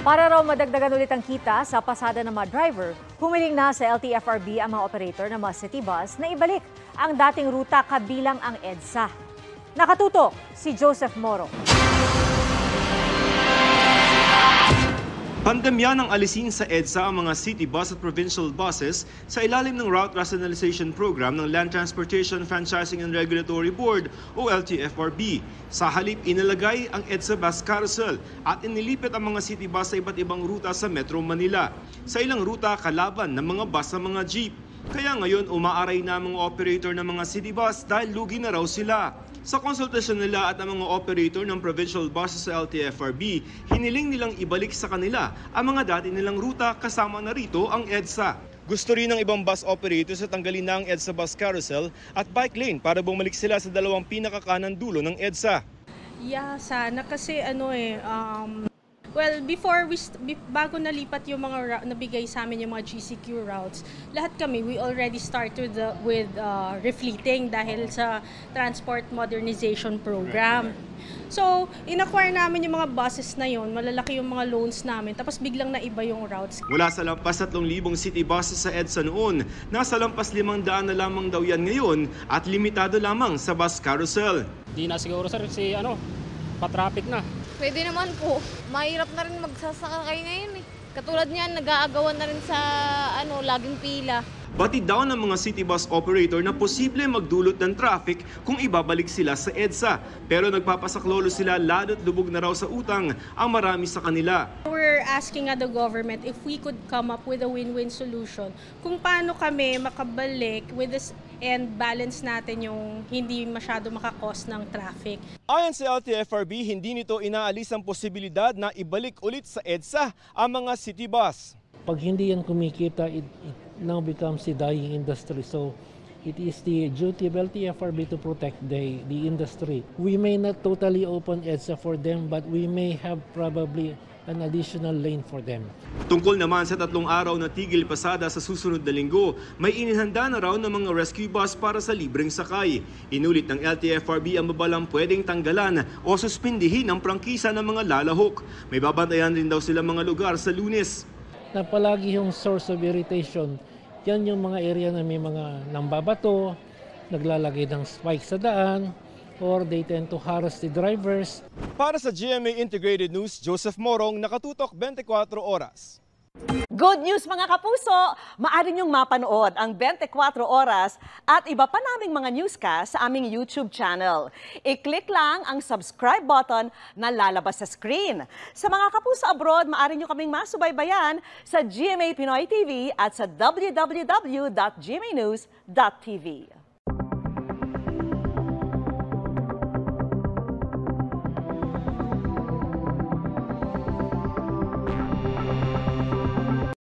Para raw madagdagan ulit ang kita sa pasada ng mga driver, humiling na sa LTFRB ang mga operator ng mga city bus na ibalik ang dating ruta kabilang ang EDSA. Nakatutok si Joseph Moro. Pandemya ng alisin sa EDSA ang mga city bus at provincial buses sa ilalim ng Route Rationalization Program ng Land Transportation Franchising and Regulatory Board o LTFRB. Sa halip, inalagay ang EDSA bus carousel at inilipit ang mga city bus sa iba't ibang ruta sa Metro Manila. Sa ilang ruta, kalaban ng mga bus sa mga jeep. Kaya ngayon, umaaray na mga operator ng mga city bus dahil lugi na raw sila. Sa konsultasyon nila at ang mga operator ng provincial buses sa LTFRB, hiniling nilang ibalik sa kanila ang mga dati nilang ruta kasama na rito ang EDSA. Gusto rin ng ibang bus operators na tanggalin na EDSA bus carousel at bike lane para bumalik sila sa dalawang pinakakanan dulo ng EDSA. Yeah, sana kasi ano eh, um, well, before we, bago nalipat yung mga ra- nabigay sa amin yung mga GCQ routes, lahat kami, we already started the, with uh, refleeting dahil sa Transport Modernization Program. So, in-acquire namin yung mga buses na yon, malalaki yung mga loans namin, tapos biglang naiba yung routes. Mula sa lampas 3,000 city buses sa EDSA noon, nasa lampas 500 na lamang daw yan ngayon at limitado lamang sa bus carousel. Di na siguro sir si ano, pa-traffic na. Pwede naman po. Mahirap na rin magsasakay ngayon eh. Katulad niyan, nag-aagawan na rin sa ano, laging pila. Batid daw ng mga city bus operator na posible magdulot ng traffic kung ibabalik sila sa EDSA. Pero nagpapasaklolo sila lalo't lubog na raw sa utang ang marami sa kanila. We're asking at the government if we could come up with a win-win solution kung paano kami makabalik with this and balance natin yung hindi masyado makakos ng traffic. Ayon sa LTFRB, hindi nito inaalis ang posibilidad na ibalik ulit sa EDSA ang mga city bus. Pag hindi yan kumikita, it, it now becomes a dying industry. So it is the duty of LTFRB to protect the, the industry. We may not totally open EDSA for them, but we may have probably an additional lane for them. Tungkol naman sa tatlong araw na tigil pasada sa susunod na linggo, may inihanda na raw ng mga rescue bus para sa libreng sakay. Inulit ng LTFRB ang babalang pwedeng tanggalan o suspindihin ang prangkisa ng mga lalahok. May babantayan rin daw sila mga lugar sa lunes. Na palagi yung source of irritation, yan yung mga area na may mga nambabato, naglalagay ng spike sa daan, or they tend to harass the drivers. Para sa GMA Integrated News, Joseph Morong, nakatutok 24 oras. Good news mga kapuso! Maaari niyong mapanood ang 24 oras at iba pa naming mga newscast sa aming YouTube channel. I-click lang ang subscribe button na lalabas sa screen. Sa mga kapuso abroad, maaari niyo kaming masubaybayan sa GMA Pinoy TV at sa www.gmanews.tv.